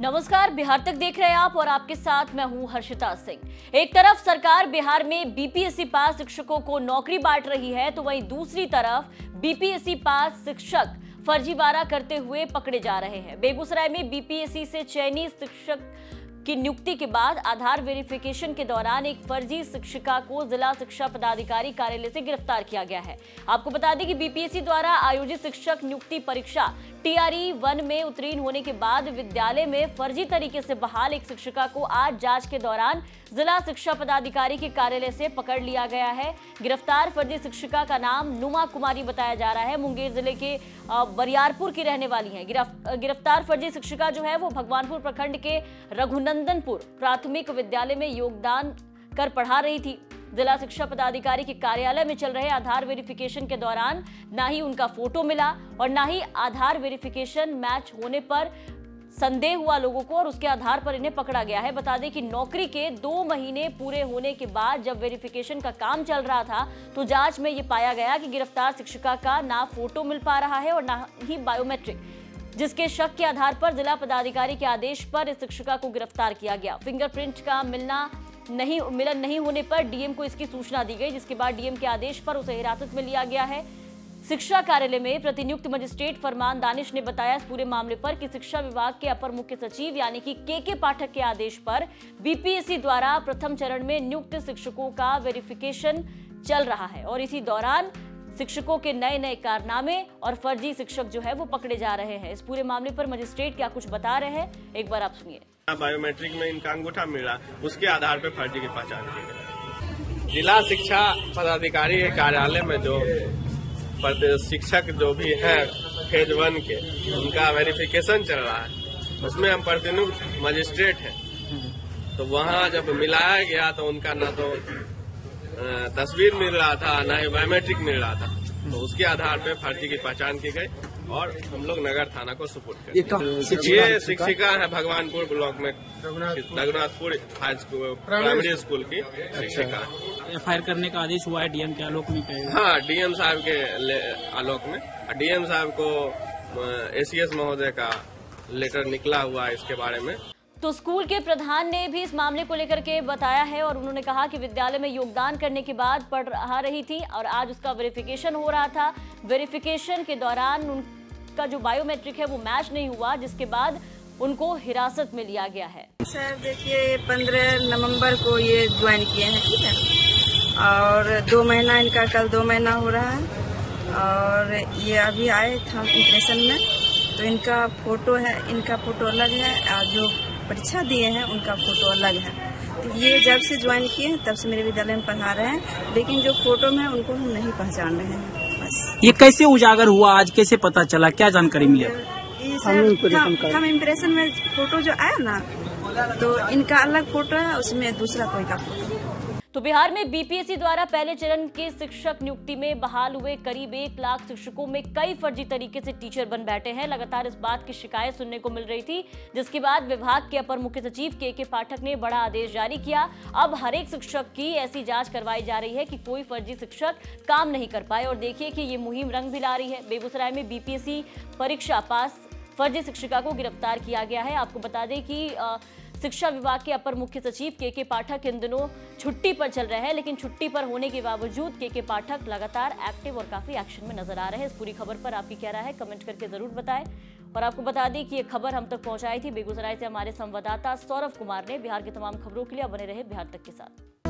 नमस्कार, बिहार तक देख रहे हैं आप और आपके साथ मैं हूँ हर्षिता सिंह। एक तरफ़ सरकार बिहार में बीपीएससी पास शिक्षकों को नौकरी बांट रही है तो वहीं दूसरी तरफ़ बीपीएससी पास शिक्षक फर्जीवाड़ा करते हुए पकड़े जा रहे हैं। बेगूसराय में बीपीएससी से चयनित शिक्षक की नियुक्ति के बाद आधार वेरिफिकेशन के दौरान एक फर्जी शिक्षिका को जिला शिक्षा पदाधिकारी कार्यालय से गिरफ़्तार किया गया है। आपको बता दें कि बीपीएससी द्वारा आयोजित शिक्षक नियुक्ति परीक्षा टीआरई वन में उत्तीर्ण होने के बाद विद्यालय में फर्जी तरीके से बहाल एक शिक्षिका को आज जाँच के दौरान जिला शिक्षा पदाधिकारी के कार्यालय से पकड़ लिया गया है। गिरफ़्तार फर्जी शिक्षिका का नाम नुमा कुमारी बताया जा रहा है। मुंगेर ज़िले के बरियारपुर की रहने वाली है। गिरफ़्तार फर्जी शिक्षिका जो है वो भगवानपुर प्रखंड के रघुनंदनपुर प्राथमिक विद्यालय में योगदान कर पढ़ा रही थी। जिला शिक्षा पदाधिकारी के कार्यालय में चल रहे आधार वेरिफिकेशन के दौरान ना ही उनका फ़ोटो मिला और ना ही आधार वेरिफिकेशन मैच होने पर संदेह हुआ लोगों को और उसके आधार पर इन्हें पकड़ा गया है। बता दें कि नौकरी के दो महीने पूरे होने के बाद जब वेरिफिकेशन का काम चल रहा था तो जाँच में ये पाया गया कि गिरफ़्तार शिक्षिका का ना फ़ोटो मिल पा रहा है और ना ही बायोमेट्रिक। जिसके शक के आधार पर जिला पदाधिकारी के आदेश पर इस शिक्षिका को गिरफ़्तार किया गया। फिंगरप्रिंट का मिलना नहीं, मिलन नहीं होने पर डीएम को इसकी सूचना दी गई, जिसके बाद डीएम के आदेश पर उसे हिरासत में लिया गया है। शिक्षा कार्यालय में प्रतिनियुक्त मजिस्ट्रेट फरमान दानिश ने बताया इस पूरे मामले पर कि शिक्षा विभाग के अपर मुख्य सचिव यानी कि के के पाठक के आदेश पर बीपीएससी द्वारा प्रथम चरण में नियुक्त शिक्षकों का वेरिफिकेशन चल रहा है और इसी दौरान शिक्षकों के नए नए कारनामे और फर्जी शिक्षक जो है वो पकड़े जा रहे हैं। इस पूरे मामले पर मजिस्ट्रेट क्या कुछ बता रहे हैं, एक बार आप सुनिए। बायोमेट्रिक में इनका अंगूठा मिल, उसके आधार पर फर्जी की पहचान की जिला शिक्षा पदाधिकारी के कार्यालय में जो शिक्षक जो भी है, फ़ेज़ वन के, उनका वेरिफिकेशन चल रहा है। उसमें हम प्रतिनियुक्त मजिस्ट्रेट हैं। तो वहाँ जब मिलाया गया तो उनका न तो तस्वीर मिल रहा था न ही बायोमेट्रिक मिल रहा था। तो उसके आधार पे फर्जी की पहचान की गई और हम लोग नगर थाना को सपोर्ट करते ये शिक्षिका है भगवानपुर ब्लॉक में। Raghunathpur high school primary school की शिक्षिका एफ़ आई करने का आदेश हुआ है डीएम के आलोक में हाँ डीएम साहब के आलोक में। डीएम साहब को एसीएस महोदय का लेटर निकला हुआ है इसके बारे में। तो स्कूल के प्रधान ने भी इस मामले को लेकर के बताया है और उन्होंने कहा कि विद्यालय में योगदान करने के बाद पढ़ रहा रही थी और आज उसका वेरिफिकेशन हो रहा था। वेरिफिकेशन के दौरान उनका जो बायोमेट्रिक है वो मैच नहीं हुआ, जिसके बाद उनको हिरासत में लिया गया है। सर, देखिए, पंद्रह नवंबर को ये ज्वाइन किए हैं, ठीक है? और दो महीना, इनका कल दो महीना हो रहा है। और ये अभी आए था इंप्रेशन में। तो इनका फ़ोटो है, इनका फ़ोटो अलग है, और जो परीक्षा दिए हैं उनका फ़ोटो अलग है। तो ये जब से ज्वाइन किए तब से मेरे विद्यालय में पढ़ा रहे हैं लेकिन जो फ़ोटो में उनको हम नहीं पहचान रहे हैं। बस। ये कैसे उजागर हुआ? आज कैसे पता चला? क्या जानकारी मिली? हम इम्प्रेशन में फ़ोटो जो आया ना तो इनका अलग फ़ोटो है उसमें दूसरा कोई का फ़ोटो तो बिहार में बीपीएससी द्वारा पहले चरण के शिक्षक नियुक्ति में बहाल हुए करीब एक लाख शिक्षकों में कई फर्जी तरीके से टीचर बन बैठे हैं। लगातार इस बात की शिकायत सुनने को मिल रही थी, जिसके बाद विभाग के अपर मुख्य सचिव के के पाठक ने बड़ा आदेश जारी किया। अब हर एक शिक्षक की ऐसी जाँच करवाई जा रही है कि कोई फर्जी शिक्षक काम नहीं कर पाए। और देखिए कि ये मुहिम रंग भी ला रही है। बेगूसराय में बीपीएससी परीक्षा पास फर्जी शिक्षिका को गिरफ़्तार किया गया है। आपको बता दें कि शिक्षा विभाग के अपर मुख्य सचिव के के पाठक इन दिनों छुट्टी पर चल रहे हैं, लेकिन छुट्टी पर होने के बावजूद के के पाठक लगातार एक्टिव और काफ़ी एक्शन में नज़र आ रहे हैं। इस पूरी खबर पर आपकी क्या राय है कमेंट करके ज़रूर बताएँ। और आपको बता दें कि ये खबर हम तक पहुंचाई थी बेगूसराय से हमारे संवाददाता सौरभ कुमार ने। बिहार की तमाम खबरों के लिए बने रहे बिहार तक के साथ।